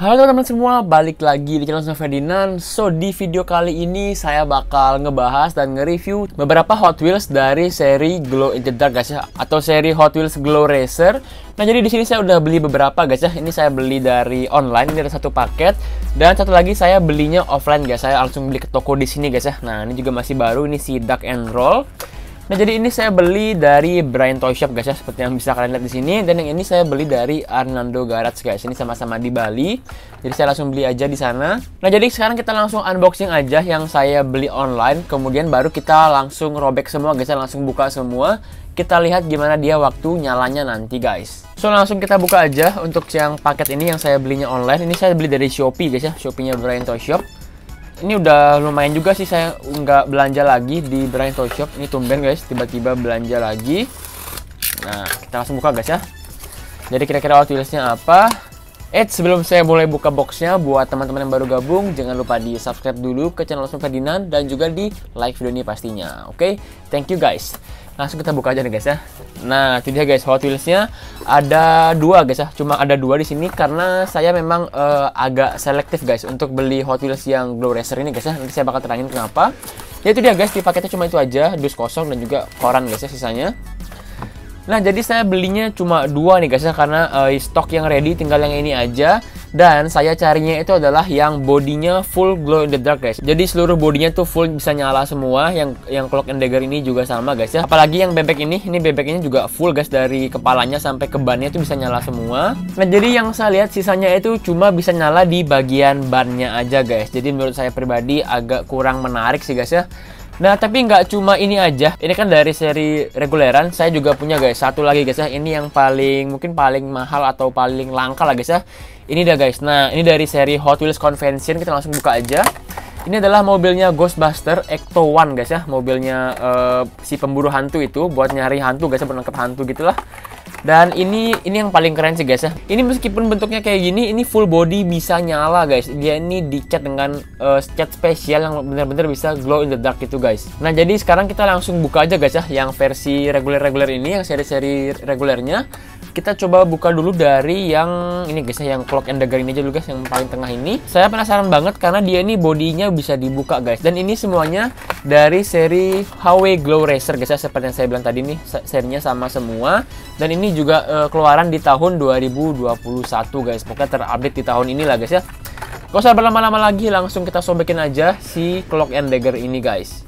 Halo teman-teman semua, balik lagi di channel Ferdinand. So, di video kali ini saya bakal ngebahas dan nge-review beberapa Hot Wheels dari seri Glow in the Dark guys ya, atau seri Hot Wheels Glow Racer. Nah, jadi di sini saya udah beli beberapa guys ya. Ini saya beli dari online, ini ada satu paket dan satu lagi saya belinya offline guys. Saya langsung beli ke toko di sini guys ya. Nah, ini juga masih baru, ini si Duck and Roll. Nah jadi ini saya beli dari Brian Toy Shop guys ya seperti yang bisa kalian lihat di sini. Dan yang ini saya beli dari Arnando Garage guys. Ini sama-sama di Bali. Jadi saya langsung beli aja di sana. Nah jadi sekarang kita langsung unboxing aja yang saya beli online. Kemudian baru kita langsung robek semua guys ya. Langsung buka semua. Kita lihat gimana dia waktu nyalanya nanti guys. So langsung kita buka aja untuk yang paket ini yang saya belinya online. Ini saya beli dari Shopee guys ya. Shopee-nya Brian Toy Shop ini udah lumayan juga sih saya nggak belanja lagi di Brian Toy Shop. Ini tumben guys tiba-tiba belanja lagi. Nah kita langsung buka guys ya. Jadi kira-kira Hot Wheels-nya apa Eh sebelum saya mulai buka boxnya buat teman-teman yang baru gabung jangan lupa di subscribe dulu ke channel Osman Ferdinand dan juga di like video ini pastinya oke? Okay? thank you guys. Langsung kita buka aja nih guys ya. Nah itu dia guys Hot Wheels-nya. Ada dua guys ya. Cuma ada dua di sini karena saya memang uh, agak selektif guys untuk beli Hot Wheels yang Glow Racer ini guys ya. Nanti saya bakal terangin kenapa. Ya itu dia guys di paketnya cuma itu aja dus kosong dan juga koran guys ya sisanya Nah, jadi saya belinya cuma dua nih guys ya karena uh, stok yang ready tinggal yang ini aja dan saya carinya itu adalah yang bodinya full glow in the dark guys. Jadi seluruh bodinya tuh full bisa nyala semua. Yang yang clock and dagger ini juga sama guys ya. Apalagi yang bebek ini, ini bebek ini juga full guys dari kepalanya sampai ke bannya itu bisa nyala semua. Nah, jadi yang saya lihat sisanya itu cuma bisa nyala di bagian bannya aja guys. Jadi menurut saya pribadi agak kurang menarik sih guys ya. Nah, tapi nggak cuma ini aja. Ini kan dari seri reguleran. Saya juga punya guys. Satu lagi guys ya. Ini yang paling mungkin paling mahal atau paling langka lah guys ya. Ini dia guys. Nah, ini dari seri Hot Wheels Convention. Kita langsung buka aja. Ini adalah mobilnya Ghostbuster Ecto One guys ya. Mobilnya uh, si pemburu hantu itu buat nyari hantu guys ya, menangkap hantu gitulah. Dan ini ini yang paling keren sih guys ya. Ini meskipun bentuknya kayak gini, ini full body bisa nyala guys. Dia ini dicat dengan uh, cat spesial yang benar-benar bisa glow in the dark itu guys. Nah jadi sekarang kita langsung buka aja guys ya, yang versi reguler-reguler ini, yang seri-seri regulernya. Kita coba buka dulu dari yang ini guys ya, yang clock and dagger ini aja dulu guys, yang paling tengah ini. Saya penasaran banget karena dia ini bodinya bisa dibuka guys. Dan ini semuanya dari seri HW Glow Racer guys ya, seperti yang saya bilang tadi nih, serinya sama semua. Dan ini juga uh, keluaran di tahun 2021 guys. Pokoknya terupdate di tahun ini lah guys ya. Gak usah berlama-lama lagi, langsung kita sobekin aja si Clock and Dagger ini guys.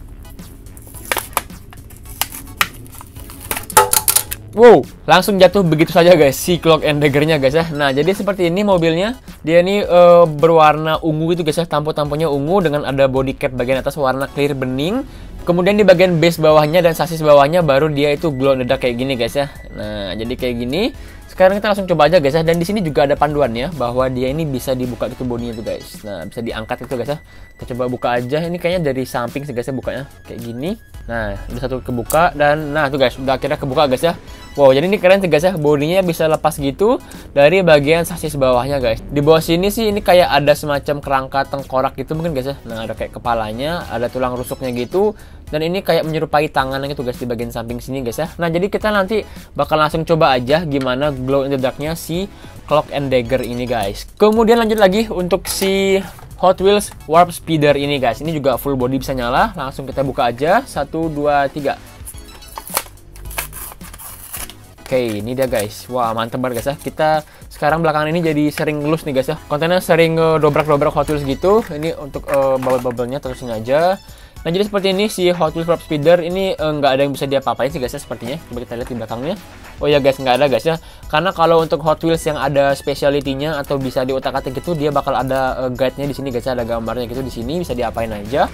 Wow, langsung jatuh begitu saja guys si Clock and Dagger-nya guys ya. Nah, jadi seperti ini mobilnya. Dia ini uh, berwarna ungu itu guys ya. Tampo-tamponya ungu dengan ada body cap bagian atas warna clear bening. Kemudian di bagian base bawahnya dan sasis bawahnya baru dia itu glow dark kayak gini guys ya. Nah, jadi kayak gini. Sekarang kita langsung coba aja guys ya. Dan di sini juga ada panduannya bahwa dia ini bisa dibuka itu bodinya tuh guys. Nah, bisa diangkat itu guys ya. Kita coba buka aja. Ini kayaknya dari samping sih guys ya bukanya kayak gini. Nah, udah satu kebuka dan nah tuh guys, udah akhirnya kebuka guys ya. Wow, jadi ini keren sih guys ya. Bodinya bisa lepas gitu dari bagian sasis bawahnya guys. Di bawah sini sih ini kayak ada semacam kerangka tengkorak gitu mungkin guys ya. Nah, ada kayak kepalanya, ada tulang rusuknya gitu. Dan ini kayak menyerupai tangannya gitu guys di bagian samping sini guys ya. Nah, jadi kita nanti bakal langsung coba aja gimana glow in the darknya si Clock and Dagger ini guys. Kemudian lanjut lagi untuk si Hot Wheels Warp Speeder ini guys. Ini juga full body bisa nyala. Langsung kita buka aja. Satu, dua, tiga. Oke, ini dia guys. Wah, mantep banget guys ya. Kita sekarang belakangan ini jadi sering ngelus nih guys ya. Kontennya sering dobrak-dobrak Hot Wheels gitu. Ini untuk uh, bubble-bubblenya terusin aja. Nah jadi seperti ini si Hot Wheels Warp Speeder ini eh, nggak uh, ada yang bisa diapa-apain sih guys ya sepertinya. Coba kita lihat di belakangnya. Oh ya guys nggak ada guys ya. Karena kalau untuk Hot Wheels yang ada speciality-nya atau bisa diotak-atik gitu dia bakal ada uh, guide-nya di sini guys ya. Ada gambarnya gitu di sini bisa diapain aja.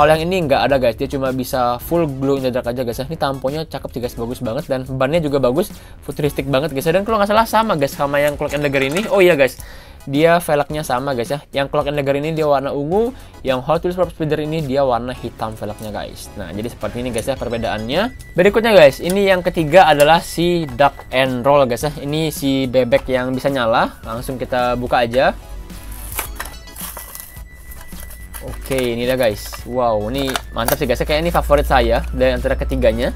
Kalau yang ini nggak ada guys, dia cuma bisa full glow in the dark aja guys. Ini tamponya cakep sih guys, bagus banget dan bannya juga bagus, futuristik banget guys. Dan kalau nggak salah sama guys sama yang Clock and Dagger ini. Oh iya guys, dia velgnya sama guys ya. Yang Clock and Dagger ini dia warna ungu, yang Hot Wheels Warp Speeder ini dia warna hitam velgnya guys. Nah, jadi seperti ini guys ya perbedaannya. Berikutnya guys, ini yang ketiga adalah si Duck and Roll guys ya. Ini si bebek yang bisa nyala. Langsung kita buka aja. Oke, ini dia guys. Wow, ini mantap sih guys. Kayak ini favorit saya dari antara ketiganya.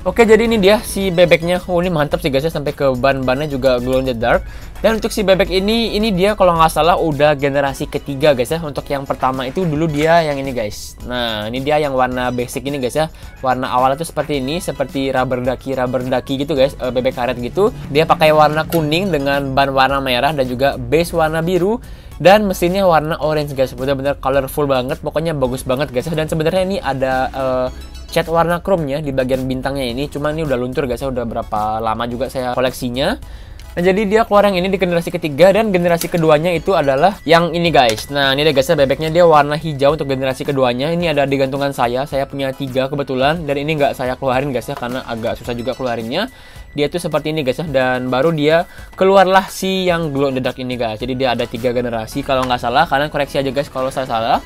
Oke, jadi ini dia si bebeknya. Oh, ini mantap sih guys ya sampai ke ban-bannya juga glow in the dark. Dan untuk si bebek ini, ini dia kalau nggak salah udah generasi ketiga guys ya. Untuk yang pertama itu dulu dia yang ini guys. Nah, ini dia yang warna basic ini guys ya. Warna awalnya tuh seperti ini, seperti rubber ducky, rubber ducky gitu guys, e, bebek karet gitu. Dia pakai warna kuning dengan ban warna merah dan juga base warna biru dan mesinnya warna orange guys benar-benar colorful banget pokoknya bagus banget guys dan sebenarnya ini ada uh, cat warna chrome-nya di bagian bintangnya ini. Cuma ini udah luntur guys, udah berapa lama juga saya koleksinya. Nah, jadi dia keluar yang ini di generasi ketiga dan generasi keduanya itu adalah yang ini guys. Nah, ini deh guys, bebeknya dia warna hijau untuk generasi keduanya. Ini ada di gantungan saya. Saya punya tiga kebetulan dan ini nggak saya keluarin guys ya karena agak susah juga keluarinnya. Dia tuh seperti ini guys ya dan baru dia keluarlah si yang glow in the dark ini guys. Jadi dia ada tiga generasi kalau nggak salah. Kalian koreksi aja guys kalau saya salah.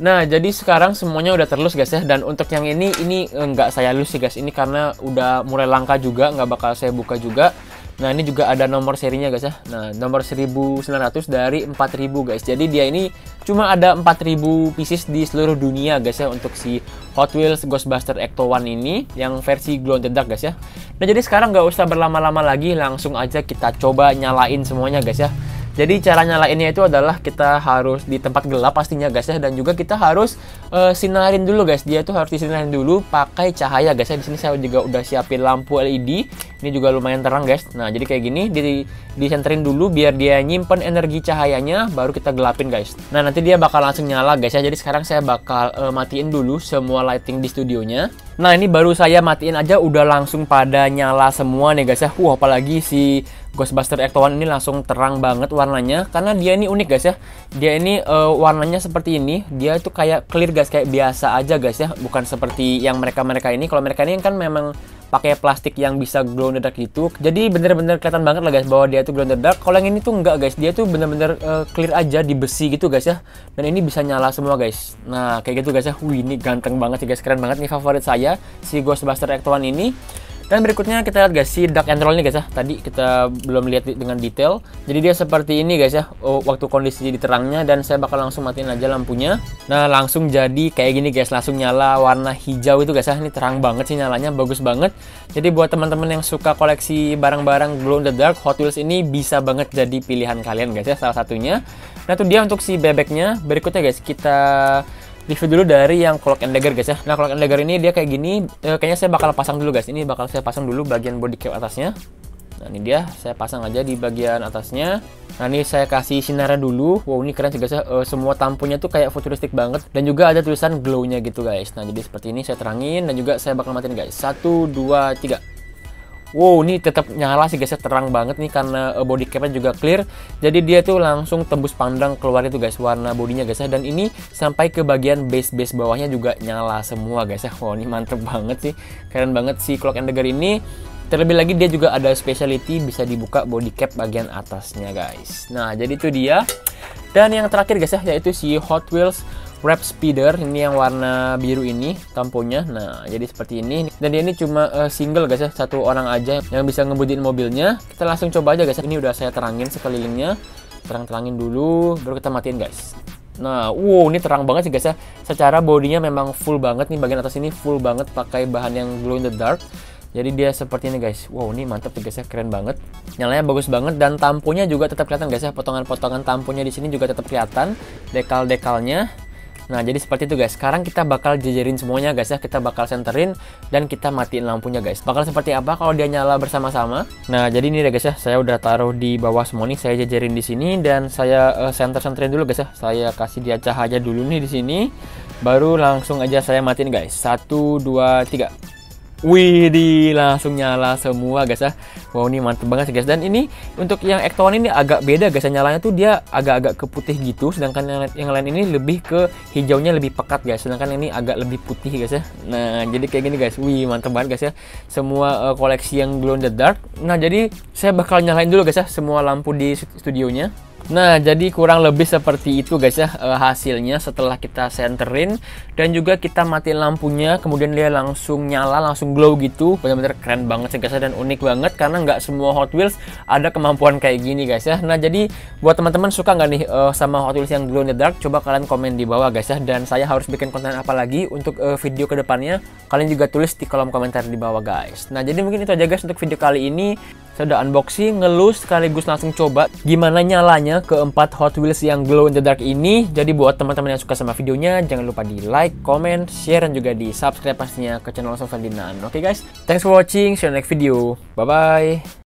Nah, jadi sekarang semuanya udah terlus guys ya. Dan untuk yang ini, ini eh, nggak saya lus sih guys. Ini karena udah mulai langka juga, nggak bakal saya buka juga. Nah, ini juga ada nomor serinya guys ya. Nah, nomor 1900 dari 4000 guys. Jadi dia ini cuma ada 4000 pieces di seluruh dunia guys ya untuk si Hot Wheels Ghostbuster Ecto One ini yang versi glow the dark guys ya. Nah, jadi sekarang nggak usah berlama-lama lagi, langsung aja kita coba nyalain semuanya guys ya. Jadi cara nyalainnya itu adalah kita harus di tempat gelap pastinya guys ya dan juga kita harus uh, sinarin dulu guys. Dia itu harus disinarin dulu pakai cahaya guys ya. Di sini saya juga udah siapin lampu LED. Ini juga lumayan terang guys. Nah, jadi kayak gini di disenterin dulu biar dia nyimpen energi cahayanya baru kita gelapin guys. Nah, nanti dia bakal langsung nyala guys ya. Jadi sekarang saya bakal uh, matiin dulu semua lighting di studionya. Nah, ini baru saya matiin aja udah langsung pada nyala semua nih guys ya. Wah, apalagi si Ghostbuster Ecto One ini langsung terang banget warnanya karena dia ini unik guys ya. Dia ini uh, warnanya seperti ini. Dia itu kayak clear guys, kayak biasa aja guys ya, bukan seperti yang mereka-mereka ini. Kalau mereka ini kan memang pakai plastik yang bisa glow in the dark gitu. Jadi bener-bener kelihatan banget lah guys bahwa dia itu glow in the dark. Kalau yang ini tuh enggak guys, dia tuh bener-bener uh, clear aja di besi gitu guys ya. Dan ini bisa nyala semua guys. Nah kayak gitu guys ya. Wih ini ganteng banget sih guys, keren banget nih favorit saya si Ghostbuster Ecto One ini. Dan berikutnya kita lihat guys si dark and roll ini guys ya. Tadi kita belum lihat dengan detail. Jadi dia seperti ini guys ya. Oh, waktu kondisi di terangnya dan saya bakal langsung matiin aja lampunya. Nah, langsung jadi kayak gini guys, langsung nyala warna hijau itu guys ya. Ini terang banget sih nyalanya, bagus banget. Jadi buat teman-teman yang suka koleksi barang-barang glow in the dark, Hot Wheels ini bisa banget jadi pilihan kalian guys ya salah satunya. Nah, itu dia untuk si bebeknya. Berikutnya guys, kita review dulu dari yang clock and dagger guys ya. Nah clock and dagger ini dia kayak gini e, kayaknya saya bakal pasang dulu guys. Ini bakal saya pasang dulu bagian body cap atasnya. Nah ini dia saya pasang aja di bagian atasnya. Nah ini saya kasih sinar dulu. Wow ini keren sih guys ya. E, semua tampunya tuh kayak futuristik banget. Dan juga ada tulisan glownya gitu guys. Nah jadi seperti ini saya terangin dan juga saya bakal matiin guys. Satu dua tiga Wow, ini tetap nyala sih guys, ya. terang banget nih karena uh, body capnya juga clear. Jadi dia tuh langsung tembus pandang keluar itu guys warna bodinya guys ya. Dan ini sampai ke bagian base base bawahnya juga nyala semua guys ya. Wow, ini mantep banget sih, keren banget si Clock and Dagger ini. Terlebih lagi dia juga ada specialty bisa dibuka body cap bagian atasnya guys. Nah, jadi itu dia. Dan yang terakhir guys ya, yaitu si Hot Wheels wrap speeder ini yang warna biru ini tamponya nah jadi seperti ini dan dia ini cuma uh, single guys ya satu orang aja yang bisa ngebudiin mobilnya kita langsung coba aja guys ini udah saya terangin sekelilingnya terang-terangin dulu baru kita matiin guys Nah, wow, ini terang banget sih guys ya. Secara bodinya memang full banget nih bagian atas ini full banget pakai bahan yang glow in the dark. Jadi dia seperti ini guys. Wow, ini mantap guys ya, keren banget. Nyalanya bagus banget dan tampunya juga tetap kelihatan guys ya. Potongan-potongan tampunya di sini juga tetap kelihatan. Dekal-dekalnya Nah, jadi seperti itu guys. Sekarang kita bakal jejerin semuanya guys ya. Kita bakal senterin dan kita matiin lampunya guys. Bakal seperti apa kalau dia nyala bersama-sama? Nah, jadi ini deh guys ya. Saya udah taruh di bawah semua nih. Saya jejerin di sini dan saya uh, senter-senterin dulu guys ya. Saya kasih dia cahaya dulu nih di sini. Baru langsung aja saya matiin guys. 1 2 3. Wih, di langsung nyala semua guys ya. Wow, ini mantep banget sih guys. Dan ini untuk yang Ekton ini agak beda guys. Ya. Nyalanya tuh dia agak-agak ke putih gitu, sedangkan yang, yang lain ini lebih ke hijaunya lebih pekat guys. Sedangkan ini agak lebih putih guys ya. Nah, jadi kayak gini guys. Wih, mantep banget guys ya. Semua uh, koleksi yang glow in the dark. Nah, jadi saya bakal nyalain dulu guys ya semua lampu di studionya. Nah, jadi kurang lebih seperti itu guys ya uh, hasilnya setelah kita senterin dan juga kita matiin lampunya, kemudian dia langsung nyala, langsung glow gitu. Benar-benar keren banget sih guys ya, dan unik banget karena nggak semua Hot Wheels ada kemampuan kayak gini guys ya. Nah, jadi buat teman-teman suka nggak nih uh, sama Hot Wheels yang glow in the dark? Coba kalian komen di bawah guys ya. Dan saya harus bikin konten apa lagi untuk uh, video ke depannya? Kalian juga tulis di kolom komentar di bawah guys. Nah, jadi mungkin itu aja guys untuk video kali ini. Saya udah unboxing, ngelus, sekaligus langsung coba gimana nyalanya keempat Hot Wheels yang glow in the dark ini. Jadi buat teman-teman yang suka sama videonya, jangan lupa di like, comment, share, dan juga di subscribe pastinya ke channel Ferdinand. Oke okay, guys, thanks for watching, see you next video. Bye-bye.